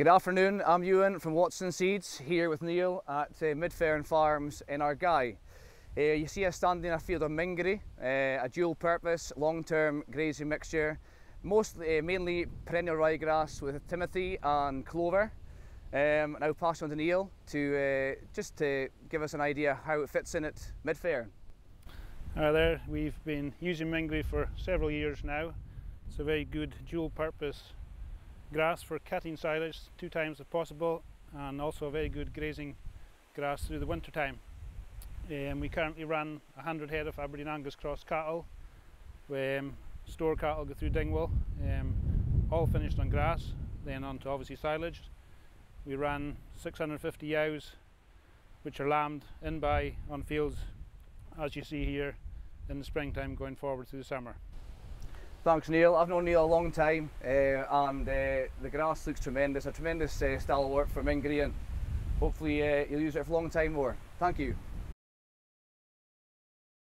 Good afternoon, I'm Euan from Watson Seeds here with Neil at uh, Mid Fearn Farms in Argyll. Uh, you see us standing in a field of Mingary, uh, a dual purpose, long-term grazing mixture, mostly, uh, mainly perennial ryegrass with timothy and clover. Um, and I'll pass on to Neil to uh, just to give us an idea how it fits in at Mid Fearn. Hi there, we've been using Mingary for several years now. It's a very good dual purpose grass for cutting silage two times if possible and also a very good grazing grass through the winter time. Um, we currently run 100 head of Aberdeen Angus cross cattle. Um, store cattle go through Dingwall, um, all finished on grass, then on to obviously silage. We ran 650 ewes which are lambed in by on fields as you see here in the springtime going forward through the summer. Thanks Neil, I've known Neil a long time uh, and uh, the grass looks tremendous, a tremendous uh, style of work for Mingary and hopefully uh, you'll use it for a long time more. Thank you.